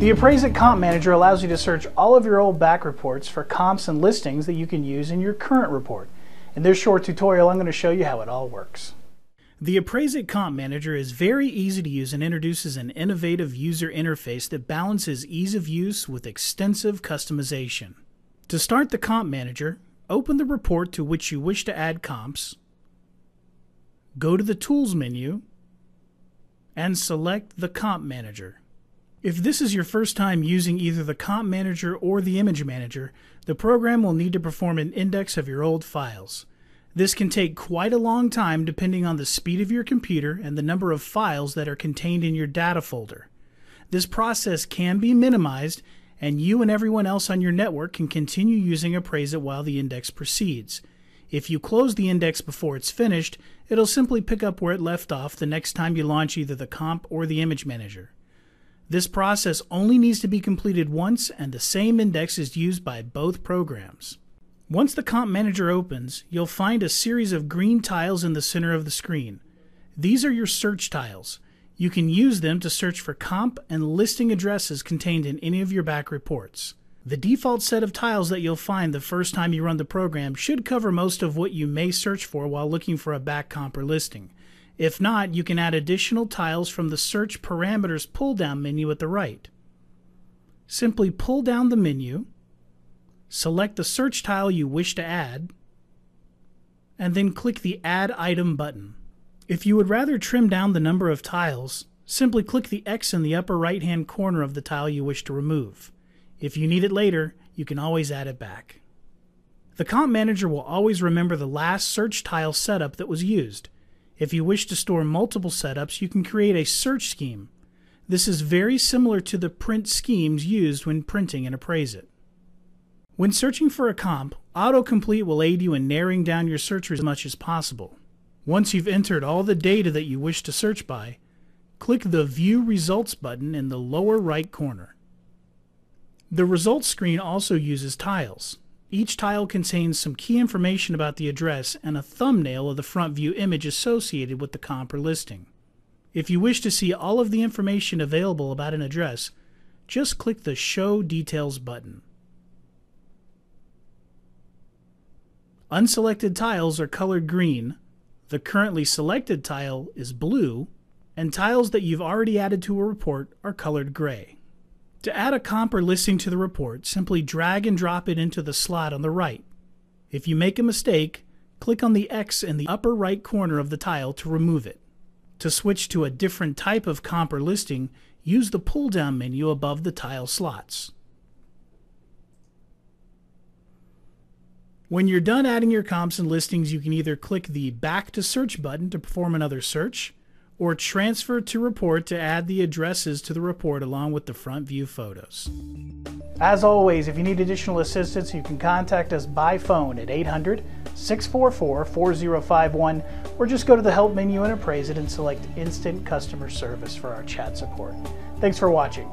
The Appraise-It Comp Manager allows you to search all of your old back reports for comps and listings that you can use in your current report. In this short tutorial, I'm going to show you how it all works. The Appraise-It Comp Manager is very easy to use and introduces an innovative user interface that balances ease of use with extensive customization. To start the Comp Manager, open the report to which you wish to add comps, go to the Tools menu, and select the Comp Manager. If this is your first time using either the Comp Manager or the Image Manager, the program will need to perform an index of your old files. This can take quite a long time depending on the speed of your computer and the number of files that are contained in your data folder. This process can be minimized and you and everyone else on your network can continue using Appraise-It while the index proceeds. If you close the index before it's finished, it'll simply pick up where it left off the next time you launch either the comp or the image manager. This process only needs to be completed once and the same index is used by both programs. Once the Comp Manager opens, you'll find a series of green tiles in the center of the screen. These are your search tiles. You can use them to search for comp and listing addresses contained in any of your back reports. The default set of tiles that you'll find the first time you run the program should cover most of what you may search for while looking for a back comp or listing. If not, you can add additional tiles from the Search Parameters pull-down menu at the right. Simply pull down the menu, select the search tile you wish to add, and then click the Add Item button. If you would rather trim down the number of tiles, simply click the X in the upper right hand corner of the tile you wish to remove. If you need it later, you can always add it back. The Comp Manager will always remember the last search tile setup that was used. If you wish to store multiple setups, you can create a search scheme. This is very similar to the print schemes used when printing and Appraise-It. When searching for a comp, autocomplete will aid you in narrowing down your search as much as possible. Once you've entered all the data that you wish to search by, click the View Results button in the lower right corner. The results screen also uses tiles. Each tile contains some key information about the address and a thumbnail of the front view image associated with the comp or listing. If you wish to see all of the information available about an address, just click the Show Details button. Unselected tiles are colored green, the currently selected tile is blue, and tiles that you've already added to a report are colored gray. To add a comp or listing to the report, simply drag and drop it into the slot on the right. If you make a mistake, click on the X in the upper right corner of the tile to remove it. To switch to a different type of comp or listing, use the pull-down menu above the tile slots. When you're done adding your comps and listings, you can either click the Back to Search button to perform another search, or Transfer to Report to add the addresses to the report along with the front view photos. As always, if you need additional assistance, you can contact us by phone at 800 644 4051 or just go to the Help menu and Appraise-It and select Instant Customer Service for our chat support. Thanks for watching.